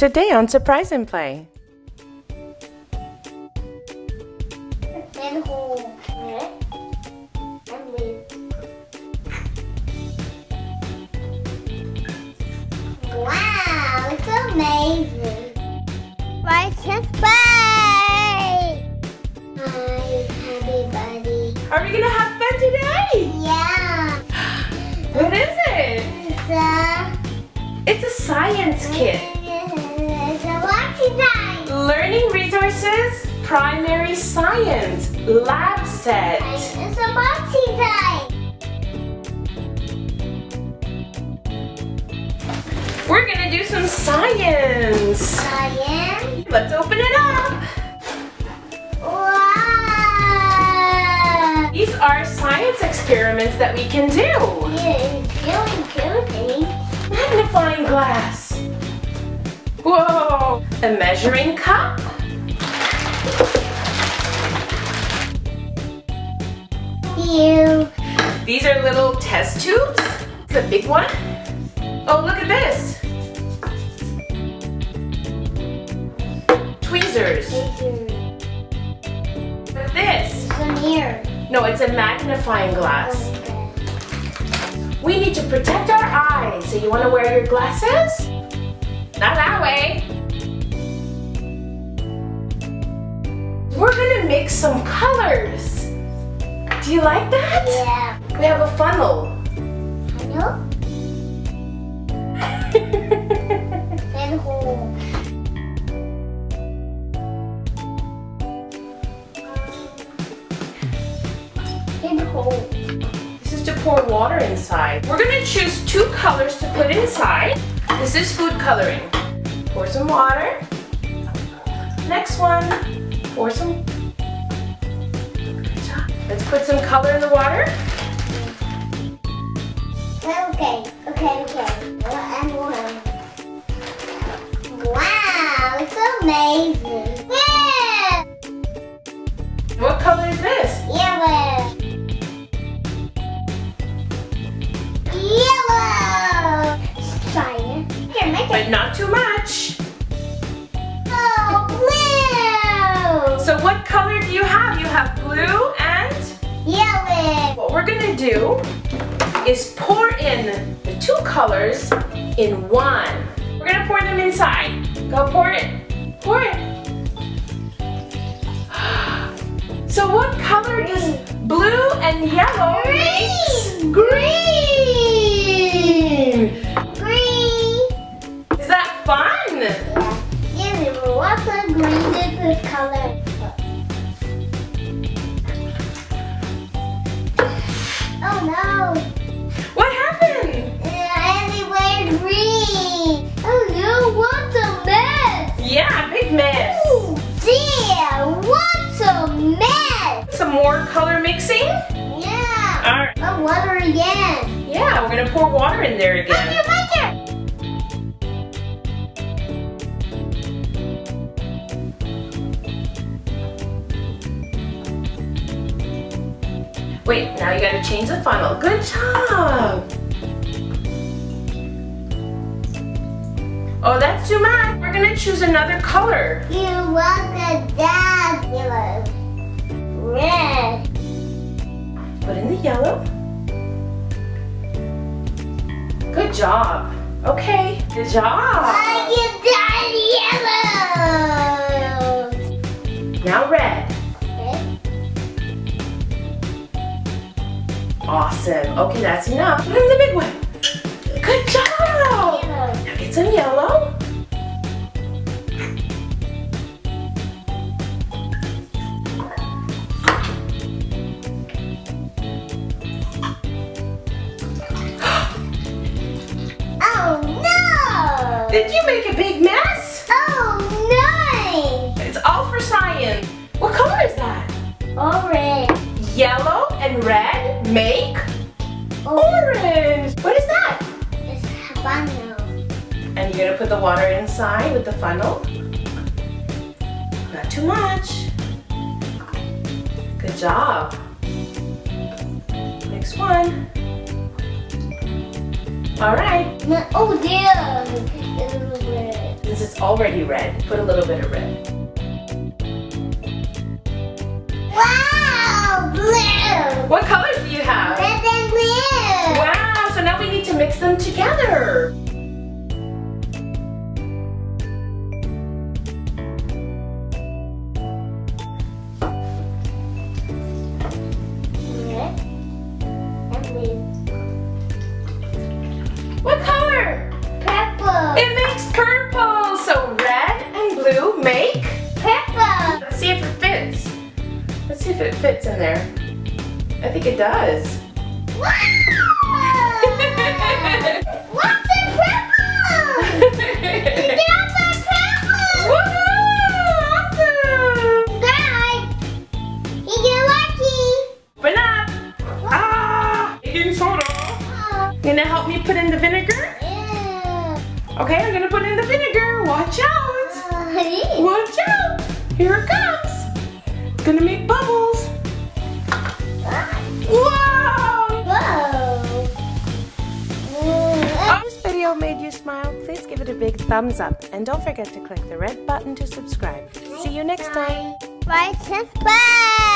Today on Surprise and Play. And hold and leave. Wow, it's amazing. Right and play. Hi, everybody. Are we gonna have fun today? Yeah. What is it? It's a, It's a science kit. Learning resources, primary science, lab set. It's a watching time. We're gonna do some science. Science. Let's open it up. Wow. These are science experiments that we can do. It's really cute. Magnifying glass. A measuring cup. You. These are little test tubes. The big one. Oh, look at this. Tweezers. This. Veneer. No, it's a magnifying glass. We need to protect our eyes. So you want to wear your glasses? Not that way. We're gonna mix some colors. Do you like that? Yeah. We have a funnel. Hello? And hole. And hole. This is to pour water inside. We're gonna choose two colors to put inside. This is food coloring. Pour some water. Next one. Pour some. Good job. Let's put some color in the water. Okay, okay, okay. Wow, it's amazing. Yeah! What color is this? Yellow. Yellow. Try it. Here, make it. But not too much. Color do you have? You have blue and Yellow. what we're gonna do is pour in the two colors in one. We're gonna pour them inside. Go pour it. Pour it. So what color is blue and yellow makes green? Green. Is that fun? Yeah. Yellow. What's a green different color? More color mixing? Yeah. All right. Oh, water again. Yeah, we're gonna pour water in there again. Butter, butter. Wait, now you gotta change the funnel. Good job. Oh, that's too much. We're gonna choose another color. You want the dad yellow. Red. Put in the yellow. Good job. Okay, good job. I get that yellow. Now red. Okay. Awesome. Okay, that's enough. Put in the big one. Science. What color is that? Orange. Yellow and red make orange. What is that? It's Habano. And you're gonna put the water inside with the funnel. Not too much. Good job. Next one. All right. No, oh dear! Since it's already red, put a little bit of red. Wow, blue. What colors do you have? Red and blue. Wow, so now we need to mix them together. Let's see if it fits in there. I think it does. Wow. What's the purple? That's a purple. Woohoo! Awesome! Guys, you get lucky. Open up. Ah! Baking soda. Oh, You gonna help me put in the vinegar? yeah. Okay, I'm gonna put in the vinegar. Watch out! Oh, Watch out! Here it comes. Gonna make bubbles. Whoa! This video made you smile, please give it a big thumbs up. And don't forget to click the red button to subscribe. See you next time. Bye, subscribe.